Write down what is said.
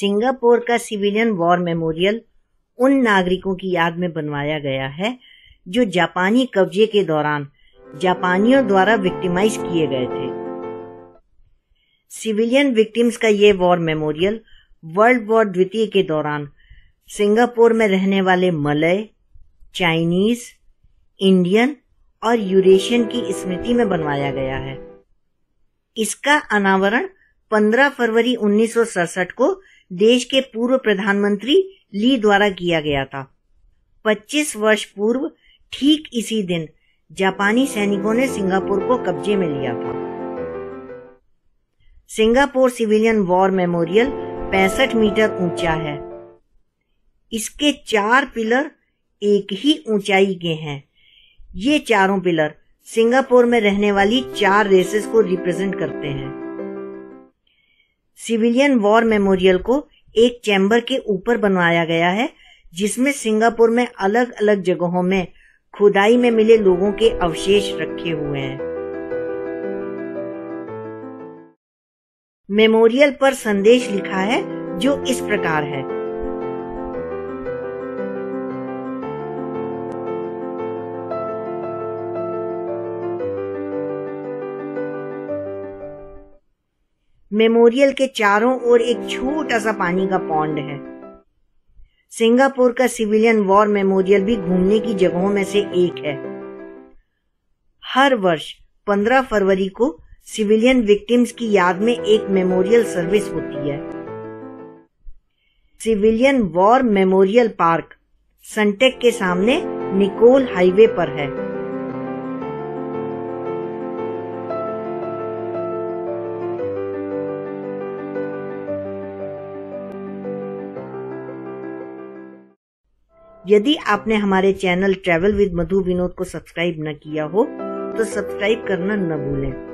Singapore का civilian war memorial उन नागरिकों की याद में बनवाया गया है, जो जापानी कब्जे के दौरान जापानियों द्वारा विक्टिमाइज किए गए थे। सिविलियन विक्टिम्स का ये वॉर मेमोरियल वर्ल्ड वॉर द्वितीय के दौरान सिंगापुर में रहने वाले मलय, चाइनीज़, इंडियन और यूरेशियन की स्मृति में बनवाया गया है। इसका अनावरण 15 फरवरी उन्नीस सौ सड़सठ को देश के पूर्व प्रधानमंत्री ली द्वारा किया गया था। 25 वर्ष पूर्व, ठीक इसी दिन, जापानी सैनिकों ने सिंगापुर को कब्जे में लिया था। Singapore civilian war memorial 65 metre ऊँचा है। इसके चार पिलर एक ही ऊंचाई के हैं। ये चारों पिलर सिंगापुर में रहने वाली चार रेसेस को रिप्रेजेंट करते हैं। सिविलियन वॉर मेमोरियल को एक चैम्बर के ऊपर बनवाया गया है, जिसमें सिंगापुर में अलग अलग जगहों में खुदाई में मिले लोगों के अवशेष रखे हुए हैं। मेमोरियल पर संदेश लिखा है, जो इस प्रकार है। मेमोरियल के चारों ओर एक छोटा सा पानी का पॉन्ड है। सिंगापुर का सिविलियन वॉर मेमोरियल भी घूमने की जगहों में से एक है। हर वर्ष 15 फरवरी को सिविलियन विक्टिम्स की याद में एक मेमोरियल सर्विस होती है। Civilian war memorial park, Suntec के सामने निकोल हाईवे पर है। यदि आपने हमारे channel travel with Madhu Vinod को सब्सक्राइब न किया हो तो सब्सक्राइब करना न भूलें।